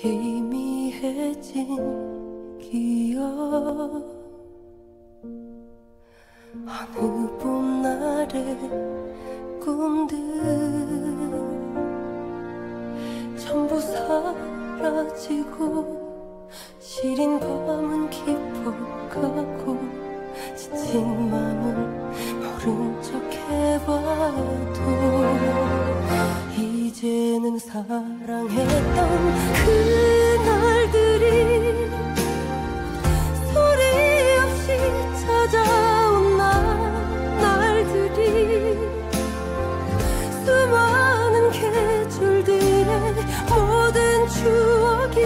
희미해진 기억. 어느 봄날의 꿈들. 전부 사라지고 시린 밤은 깊어가고 지친 맘은 모른 척 해봐도 이제는 사랑했던 그날들이 소리 없이 찾아온 날- 날들이 수많은 계절들의 모든 추억이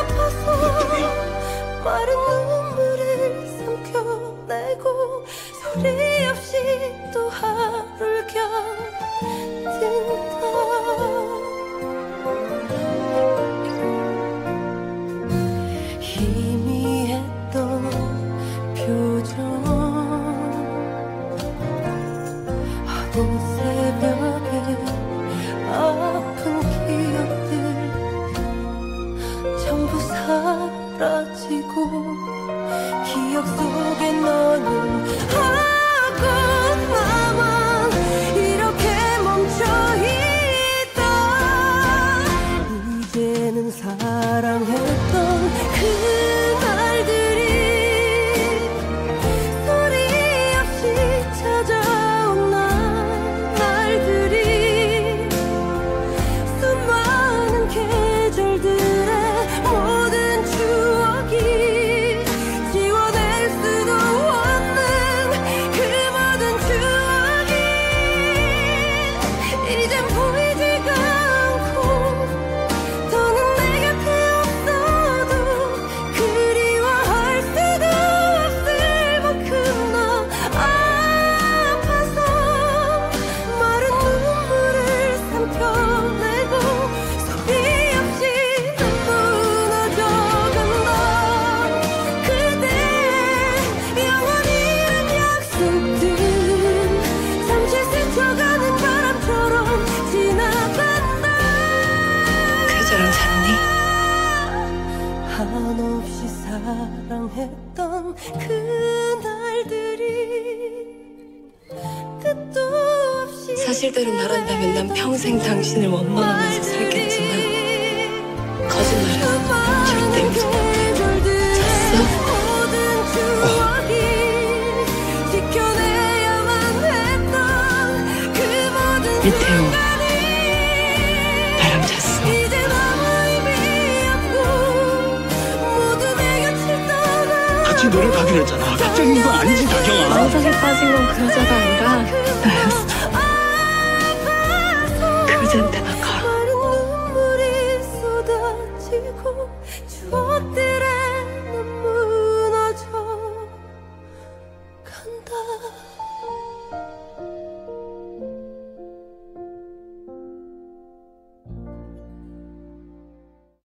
아파서 마른 눈물을 삼켜내고 소리 한없이 사랑했던 그날들이 끝도 없이 사실대로 말한다면 난 평생 당신을 원망하면서 살겠지만 거짓말은 절대 용서 못해. 잤어? 이태용, 같이 노력하기로 했잖아. 갑자기인 건 아니지, 다경아. 망상에 빠진 건 그 여자가 아니라 나였어. 그 여자한테 나 가.